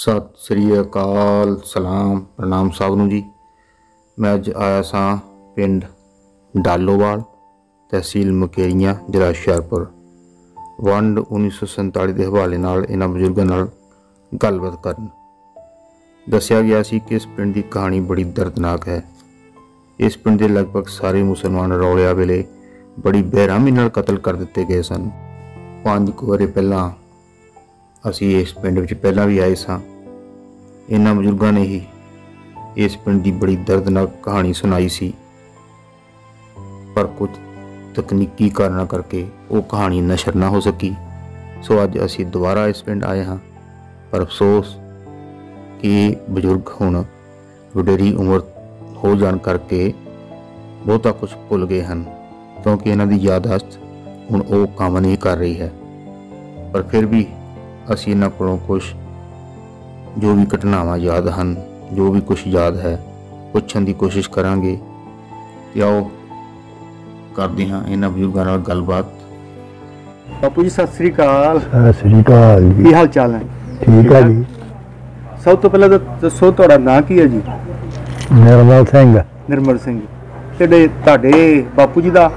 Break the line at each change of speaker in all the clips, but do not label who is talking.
ਸਤਿ ਸ੍ਰੀ ਅਕਾਲ, ਸਲਾਮ, ਪ੍ਰਣਾਮ ਸਾਹਿਬ ਨੂੰ ਜੀ। ਮੈਂ ਅੱਜ ਆਇਆ ਸਾਂ ਪਿੰਡ ਡਾਲੋਵਾਲ, ਤਹਿਸੀਲ ਮੁਕੇਰੀਆਂ, ਜ਼ਿਲ੍ਹਾ ਹੁਸ਼ਿਆਰਪੁਰ। ਵੰਡ 1947 ਦੇ ਹਵਾਲੇ ਨਾਲ ਇਹਨਾਂ ਬਜ਼ੁਰਗਾਂ ਨਾਲ ਗੱਲਬਾਤ ਕਰਨ। ਦੱਸਿਆ ਗਿਆ ਸੀ ਕਿ ਇਸ ਪਿੰਡ ਦੀ ਕਹਾਣੀ ਬੜੀ ਦਰਦਨਾਕ ਹੈ। ਇਸ ਪਿੰਡ ਦੇ ਲਗਭਗ ਸਾਰੇ ਮੁਸਲਮਾਨ ਰੌਲਿਆ ਵੇਲੇ ਬੜੀ ਬੇਰਹਿਮੀ ਨਾਲ ਕਤਲ ਕਰ ਦਿੱਤੇ ਗਏ ਸਨ। ਪੰਜ ਕੁ ਵਰੇ ਪਹਿਲਾਂ ਅਸੀਂ ਇਸ ਪਿੰਡ ਵਿੱਚ ਪਹਿਲਾਂ ਵੀ ਆਏ ਸਾਂ। ਇਹਨਾਂ ਬਜ਼ੁਰਗਾਂ ਨੇ ਹੀ ਇਸ ਪਿੰਡ ਦੀ ਬੜੀ ਦਰਦਨਾਕ ਕਹਾਣੀ ਸੁਣਾਈ ਸੀ। ਪਰ ਕੁਝ ਤਕਨੀਕੀ ਕਾਰਨਾਂ ਕਰਕੇ ਉਹ ਕਹਾਣੀ ਨਸ਼ਰ ਨਾ ਹੋ ਸਕੀ। ਸੋ ਅੱਜ ਅਸੀਂ ਦੁਬਾਰਾ ਇਸ ਪਿੰਡ ਆਏ ਹਾਂ। ਪਰ ਅਫਸੋਸ ਕਿ ਇਹ ਬਜ਼ੁਰਗ ਹੁਣ ਵਡੇਰੀ ਉਮਰ ਹੋ ਜਾਣ ਕਰਕੇ ਬਹੁਤਾ ਕੁਝ ਭੁੱਲ ਗਏ ਹਨ, ਕਿਉਂਕਿ ਇਹਨਾਂ ਦੀ ਯਾਦਾਸ਼ਤ ਹੁਣ ਉਹ ਕੰਮ ਨਹੀਂ ਕਰ ਰਹੀ ਹੈ। ਪਰ ਫਿਰ ਵੀ ਅਸੀਂ ਇਹਨਾਂ ਕੋਲੋਂ ਕੁਝ ਜੋ ਵੀ ਘਟਨਾਵਾਂ ਯਾਦ ਹਨ ਜੋ ਵੀ ਕੁਝ ਯਾਦ ਹੈ ਪੁੱਛਣ ਦੀ ਕੋਸ਼ਿਸ਼ ਕਰਾਂਗੇ। ਤੇ ਆਓ ਕਰਦੇ ਹਾਂ ਇਹਨਾਂ ਬਜ਼ੁਰਗਾਂ ਨਾਲ ਗੱਲਬਾਤ।
ਬਾਪੂ ਜੀ ਸਤਿ ਸ੍ਰੀ ਅਕਾਲ।
ਸਤਿ ਸ੍ਰੀ ਅਕਾਲ ਜੀ।
ਕੀ ਹਾਲ ਚਾਲ ਹੈ?
ਠੀਕ ਹੈ ਜੀ।
ਸਭ ਤੋਂ ਪਹਿਲਾਂ ਤਾਂ ਦੱਸੋ ਤੁਹਾਡਾ ਨਾਂ ਕੀ ਹੈ ਜੀ?
ਨਿਰਮਲ ਸਿੰਘ।
ਨਿਰਮਲ ਸਿੰਘ। ਤੇ ਤੁਹਾਡੇ ਬਾਪੂ ਜੀ ਦਾ?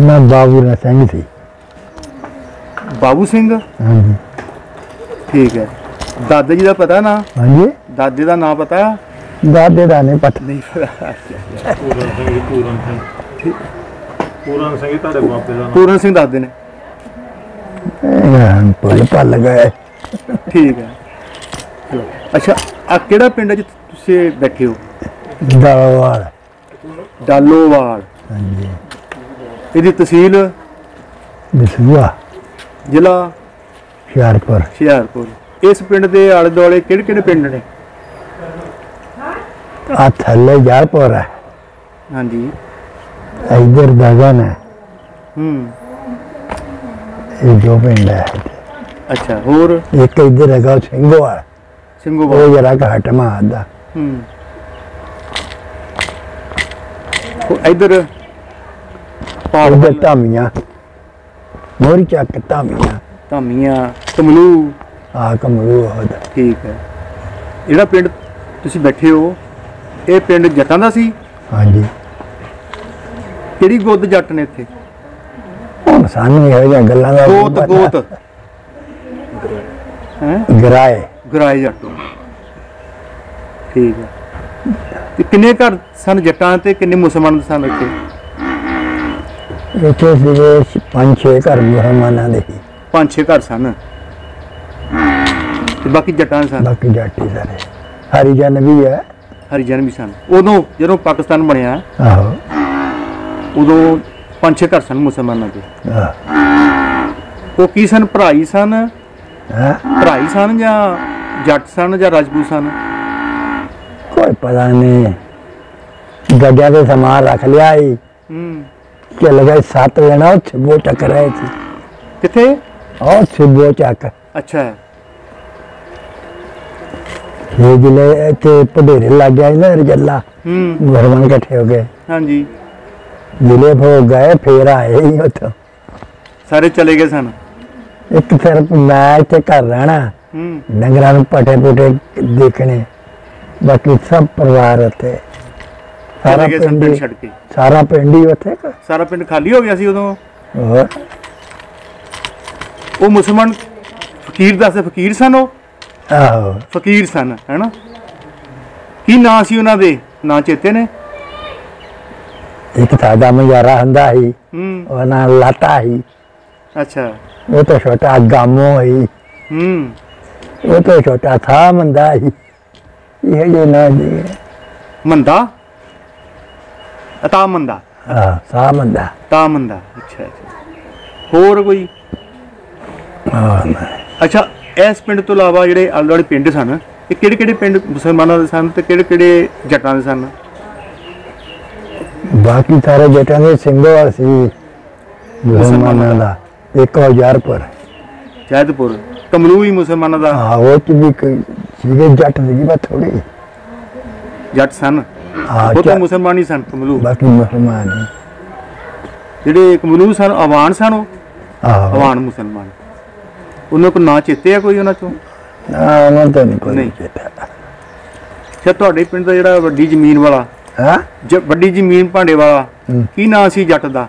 ਮੈਂ ਬਾਬੂ ਨੇ ਸਿੰਘ ਸੀ।
ਬਾਬੂ ਸਿੰਘ?
ਹਾਂਜੀ।
ਠੀਕ ਹੈ। ਦਾਦਾ ਜੀ ਦਾ ਪਤਾ ਨਾ?
ਹਾਂਜੀ।
ਦਾਦੇ ਦਾ ਨਾਂ ਪਤਾ?
ਦਾਦੇ ਦਾ ਨਹੀਂ ਪਤਾ।
ਨਹੀਂ ਪਤਾ।
ਪੂਰਨ ਸਿੰਘ ਪੂਰਨ ਸਿੰਘ। ਪੂਰਨ ਸਿੰਘ ਤੁਹਾਡੇ ਬਾਪੇ ਦਾ ਨਾਮ
ਪੂਰਨ ਸਿੰਘ ਦਾਦੇ ਨੇ।
ਇਹ ਪੁੱਲ ਪੱਲ ਗਏ।
ਠੀਕ ਹੈ। ਚਲੋ। ਅੱਛਾ ਆ ਕਿਹੜਾ ਪਿੰਡ ਹੈ ਜਿੱਥੇ ਤੁਸੀਂ ਬੈਠੇ ਹੋ?
ਦਲਵਾਲ
ਡਾਲੋਵਾਲ।
ਹਾਂਜੀ।
ਇਹਦੀ ਤਹਿਸੀਲ
ਦਸੂਆ
ਜ਼ਿਲ੍ਹਾ
ਹੁਸ਼ਿਆਰਪੁਰ।
ਹੁਸ਼ਿਆਰਪੁਰ। ਇਸ ਪਿੰਡ ਦੇ ਆਲੇ ਦੁਆਲੇ ਕਿਹੜੇ ਕਿਹੜੇ ਪਿੰਡ ਨੇ?
ਆ ਥੱਲੇ ਜਾਰਪੁਰ ਹੈ।
ਹਾਂਜੀ।
ਇਧਰ ਦਗਨ ਹੈ।
ਹੂੰ।
ਇਹ ਜੋ ਪਿੰਡ ਹੈ।
ਅੱਛਾ ਹੋਰ?
ਇੱਕ ਇਧਰ ਹੈਗਾ ਸਿੰਘੋਵਾਲ।
ਸਿੰਘੋਵਾਲ।
ਉਹ ਜਰਾ ਘੱਟ ਮਾਰਦਾ
ਹੂੰ। ਉਹ ਇਧਰ ਪਾਲ
ਉਧਰ ਧਾਮੀਆਂ। ਮੋਰੀ ਚੱਕ ਧਾਮੀਆਂ।
ਧਾਮੀਆਂ ਕਮਲੂ
ਆ ਕਮਰੂ ਉਹਦਾ
ਠੀਕ ਹੈ। ਜਿਹੜਾ ਪਿੰਡ ਤੁਸੀਂ ਬੈਠੇ ਹੋ ਇਹ ਪਿੰਡ ਜੱਟਾਂ ਦਾ ਸੀ?
ਹਾਂਜੀ।
ਕਿਹੜੀ ਗੁੱਦ ਜੱਟ ਨੇ ਇੱਥੇ?
ਹੁਣ ਸਾਨੂੰ ਇਹੋ ਜਿਹੀਆਂ ਗੱਲਾਂ ਦਾ
ਗੋਤ। ਗੋਤ। ਹੈ?
ਗਰਾਏ।
ਗਰਾਏ ਜੱਟ। ਠੀਕ ਹੈ। ਤੇ ਕਿੰਨੇ ਘਰ ਸਨ ਜੱਟਾਂ ਤੇ ਕਿੰਨੇ ਮੁਸਲਮਾਨ ਸਨ ਇੱਥੇ?
ਇੱਥੇ ਸੀਗੇ ਪੰਜ ਛੇ ਘਰ ਮੁਸਲਮਾਨਾਂ ਦੇ ਸੀ।
ਪੰਜ ਛੇ ਘਰ ਸਨ। ਤੇ ਬਾਕੀ ਜੱਟਾਂ ਦੇ ਸਨ
ਬਾਕੀ ਜਾਟੀ ਸਾਰੇ। ਹਰੀਜਨ ਵੀ ਹੈ।
ਹਰੀਜਨ ਵੀ ਸਨ। ਉਦੋਂ ਜਦੋਂ ਪਾਕਿਸਤਾਨ ਬਣਿਆ
ਆਹੋ।
ਉਦੋਂ ਪੰਜ ਛੇ ਘਰ ਸਨ ਮੁਸਲਮਾਨਾਂ ਦੇ।
ਆਹ,
ਉਹ ਕੀ ਸਨ? ਭਰਾਈ ਸਨ?
ਹੈਂ?
ਭਰਾਈ ਸਨ ਜਾਂ ਜੱਟ ਸਨ ਜਾਂ ਰਾਜਪੂਤ ਸਨ?
ਕੋਈ ਪਤਾ ਨਹੀਂ ਗੱਡਿਆਂ ਦੇ ਸਮਾਨ ਰੱਖ ਲਿਆ ਹੀ
ਹੂੰ।
ਚੱਲ ਗਏ ਸੱਤ ਜਣਾ ਉਹ ਛਿਬੋ ਚੱਕ ਰਹੇ ਸੀ।
ਕਿੱਥੇ?
ਉਹ ਛਿਬੋ ਚੱਕ।
ਅੱਛਾ।
ਇਹ ਜਿਲੇ ਇੱਥੇ ਪਧੇਰੇ ਲੱਗ ਗਿਆ ਸੀ ਨਾ ਰਜੱਲਾ
ਹੂੰ।
ਮੁਸਲਮਾਨ ਇਕੱਠੇ ਹੋ ਗਏ।
ਹਾਂਜੀ।
ਜਿਲੇ ਹੋ ਗਏ ਫੇਰ ਆਏ ਹੀ ਉੱਥੋਂ।
ਸਾਰੇ ਚਲੇ ਗਏ ਸਨ?
ਇੱਕ ਸਿਰਫ ਮੈਂ ਇੱਥੇ ਘਰ ਰਹਿਣਾ
ਹੂੰ।
ਡੰਗਰਾਂ ਨੂੰ ਪਟੇ ਪੁਟੇ ਦੇਖਣੇ ਬਾਕੀ ਸਭ ਪਰਿਵਾਰ ਉੱਥੇ। ਸਾਰਾ
ਚਲੇ ਗਏ ਸਨ
ਪਿੰਡ
ਪਿੰਡ
ਹੀ-
ਛੱਡ ਕੇ?
ਸਾਰਾ ਪਿੰਡ ਹੀ ਉੱਥੇ ਕ-
ਸਾਰਾ ਪਿੰਡ ਖਾਲੀ ਹੋ ਗਿਆ ਸੀ ਉਦੋਂ?
ਹੋਰ?
ਉਹ ਮੁਸਲਮਾਨ ਫਕੀਰ ਦੱਸਦੇ ਫਕੀਰ ਸਨ ਉਹ?
ਆਹੋ।
ਫਕੀਰ ਸਨ ਹੈਨਾ? ਕੀ ਨਾਂ ਸੀ ਉਹਨਾਂ ਦੇ? ਨਾਂ ਚੇਤੇ ਨੇ?
ਇੱਕ ਸਾਡਾ ਮਜ਼ਾਰਾ ਹੁੰਦਾ ਸੀ
ਹੂੰ।
ਉਹ ਨਾਂ ਲਾਤਾ ਸੀ।
ਅੱਛਾ।
ਉਹ ਤਾਂ ਛੋਟਾ ਗਾਮੋ ਸੀ।
ਹੂੰ।
ਉਹ ਤਾਂ ਛੋਟਾ ਥਾ ਮੰਦਾ ਸੀ। ਇਹ ਜੇ ਨਾ ਜੀ
ਮੰਦਾ? ਅਤਾ ਮੰਦਾ?
ਆ ਸਾ ਮੰਦਾ।
ਤਾ ਮੰਦਾ। ਅੱਛਾ ਅੱਛਾ। ਹੋਰ ਕੋਈ?
ਆਹ,
ਅੱਛਾ ਇਸ ਪਿੰਡ ਤੋਂ ਇਲਾਵਾ ਜਿਹੜੇ ਆਲੇ ਦੁਆਲੇ ਪਿੰਡ ਸਨ ਇਹ ਕਿਹੜੇ ਕਿਹੜੇ ਪਿੰਡ ਮੁਸਲਮਾਨਾਂ ਦੇ ਸਨ ਤੇ ਕਿਹੜੇ ਕਿਹੜੇ ਜੱਟਾਂ ਦੇ ਸਨ?
ਬਾਕੀ ਸਾਰੇ ਜੱਟਾਂ ਦੇ ਸਿੰਘੋ ਸੀ ਮੁਸਲਮਾਨਾਂ ਦਾ ਇੱਕ ਹਜ਼ਾਰਪੁਰ।
ਜੈਦਪੁਰ ਕਮਲੂ ਹੀ ਮੁਸਲਮਾਨਾਂ ਦਾ।
ਆ ਉਹ ਚ ਵੀ ਸੀਗੇ ਜੱਟ ਸੀਗੀ ਬਸ ਥੋੜੀ
ਜੱਟ ਸਨ? ਉਹ ਤਾਂ ਮੁਸਲਮਾਨ ਹੀ ਸਨ ਕਮਲੂ
ਬਾਕੀ ਮੁਸਲਮਾਨ।
ਜਿਹੜੇ ਕਮਲੂ ਸਨ ਆਵਾਨ ਸਨ ਉਹ? ਆਵਾਨ ਮੁਸਲਮਾਨ। ਉਹਨਾਂ ਕੋ ਨਾਂ ਚੇਤੇ ਆ ਕੋਈ ਉਹਨਾਂ ਚੋਂ?
ਨਾ ਉਹਨਾਂ ਤੋਂ ਨਹੀਂ ਕੋਈ
ਨਹੀਂ।
ਚੇਤਾ।
ਅੱਛਾ ਤੁਹਾਡੇ ਪਿੰਡ ਦਾ ਜਿਹੜਾ ਵੱਡੀ ਜ਼ਮੀਨ ਵਾਲਾ
ਹਾਂ?
ਜ- ਵੱਡੀ ਜ਼ਮੀਨ ਭਾਂਡੇ ਵਾਲਾ। ਕੀ ਨਾਂ ਸੀ ਜੱਟ ਦਾ?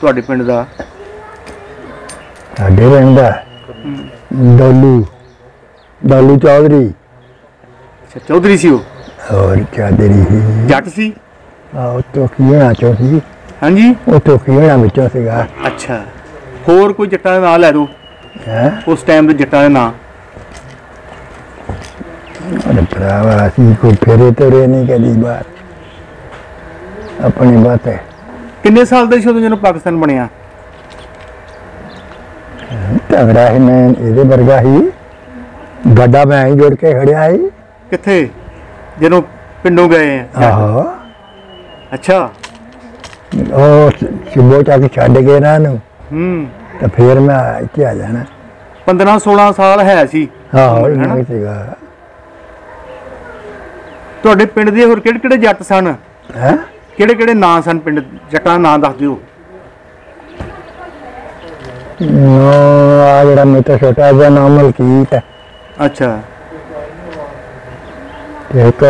ਤੁਹਾਡੇ ਪਿੰਡ ਦਾ।
ਸਾਡੇ ਰਹਿੰਦਾ ਡੋਲੂ। ਡੋਲੂ ਚੌਧਰੀ।
ਅੱਛਾ ਚੌਧਰੀ ਸੀ ਉਹ?
ਹੋਰ ਚੌਧਰੀ ਸੀ।
ਜੱਟ ਸੀ?
ਆਹ ਤੋਂ ਕੀਣਾ ਚੌਧਰੀ
ਹਾਂਜੀ।
ਉਹ ਤੋਂ ਕੀਣਾ ਵਿੱਚੋਂ ਸੀਗਾ।
ਅੱਛਾ। ਹੋਰ ਕੋਈ ਜੱਟਾਂ ਦੇ ਨਾਂ ਲੈ ਦਿਓ।
ਹੈ
ਉਸ ਟਾਈਮ ਦੇ ਜੱਟਾਂ ਦੇ ਨਾਂ।
ਅਰੇ ਭਰਾਵਾ ਅਸੀਂ ਕੋਈ ਫੇਰੇ ਤੋਰੇ ਨਹੀਂ ਕਦੀ ਬਾਤ। ਆਪਣੀ ਬਾਤ ਹੈ।
ਕਿੰਨੇ ਸਾਲ ਦੇ ਸੀ ਉਦੋਂ ਜਦੋਂ ਪਾਕਿਸਤਾਨ ਬਣਿਆ?
ਤਗੜਾ ਹੈ ਮੈਂ ਇਹਦੇ ਵਰਗਾ ਹੀ ਗੱਡਾ ਮੈਂ ਹੀ ਜੋੜ ਕੇ ਖੜਿਆ ਸੀ।
ਕਿੱਥੇ? ਜਦੋਂ ਪਿੰਡੋਂ ਗਏ
ਆਹੋ।
ਅੱਛਾ।
ਉਹ ਸਿੱਬੋ ਚੱਕ ਛੱਡ ਕੇ ਇਹਨਾਂ। ਨੂੰ
ਹੂੰ।
ਤਾਂ ਫੇਰ ਮੈਂ ਇੱਥੇ ਆ ਜਾਣਾ।
15 16 ਸਾਲ ਹੈ ਸੀ।
ਆਹੋ? ਵਿੱਚ ਸੀਗਾ
ਤੁਹਾਡੇ ਪਿੰਡ ਦੇ ਹੋਰ ਕਿਹੜੇ ਕਿਹੜੇ ਜੱਟ ਸਨ?
ਹੈ?
ਕਿਹੜੇ ਕਿਹੜੇ ਨਾਂ ਸਨ ਪਿੰਡ ਜੱਟਾਂ ਦਾ ਨਾਂ ਦੱਸ ਦਿਓ।
ਆ ਜਿਹੜਾ ਮੇਰੇ ਤੋਂ ਛੋਟਾ ਜਿਹਾ ਨਾਮ ਮਲਕੀਤ ਹੈ।
ਅੱਛਾ।
ਤੇ ਇੱਕ